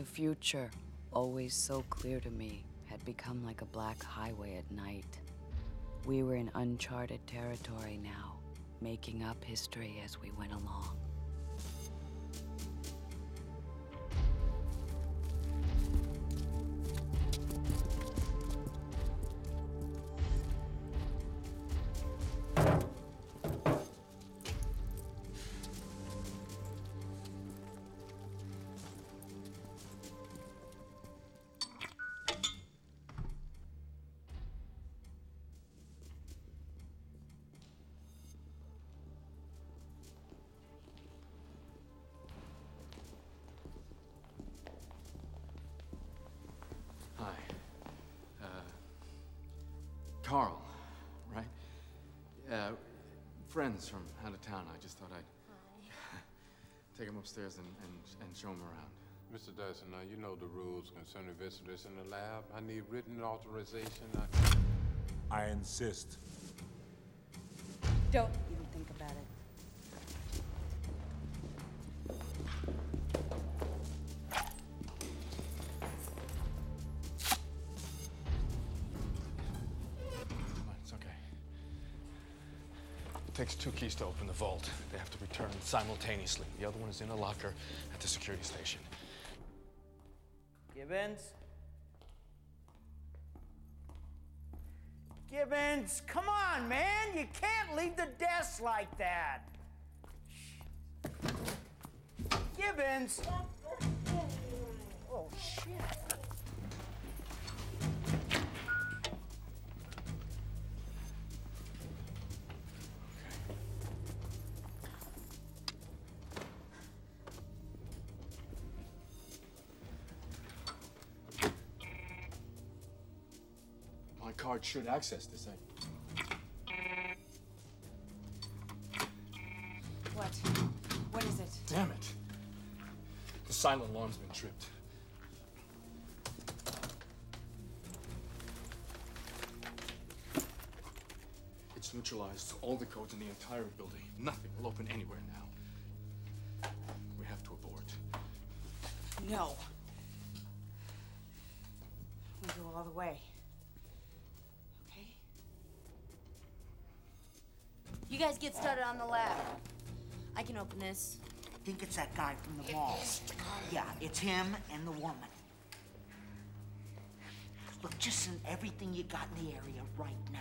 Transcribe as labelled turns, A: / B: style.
A: The future, always so clear to me, had become like a black highway at night. We were in uncharted territory now, making up history as we went along.
B: Carl, right? Uh, friends from out of town. I just thought I'd take him upstairs and, and, and show him around.
C: Mr. Dyson, now you know the rules concerning visitors in the lab. I need written authorization. I...
D: I insist.
E: Don't
B: takes two keys to open the vault. They have to return simultaneously. The other one is in a locker at the security station.
F: Gibbons? Gibbons, come on, man! You can't leave the desk like that! Gibbons!
B: My card should access this. I...
E: What? What is it?
B: Damn it! The silent alarm's been tripped. It's neutralized all the codes in the entire building. Nothing will open anywhere now. We have to abort.
E: No. We go all the way. Okay?
G: You guys get started on the lab. I can open this.
F: I think it's that guy from the mall. Yeah, it's him and the woman. Look, just send everything you got in the area right now.